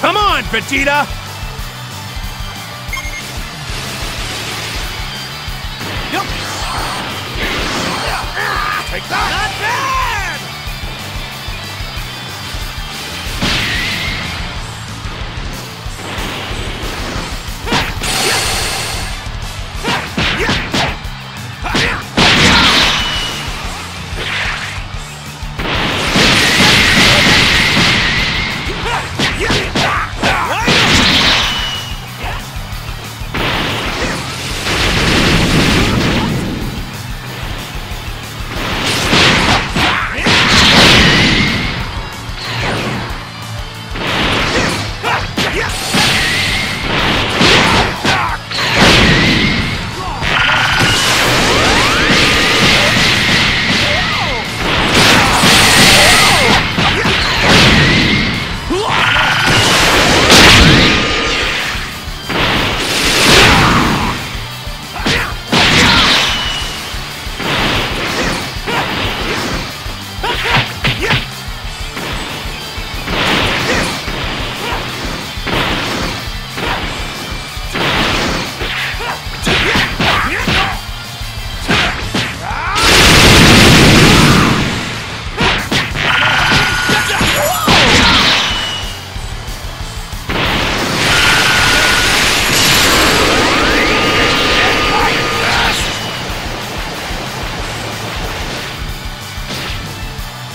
Come on, Vegeta! Yup. Take that!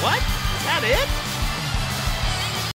What? Is that it?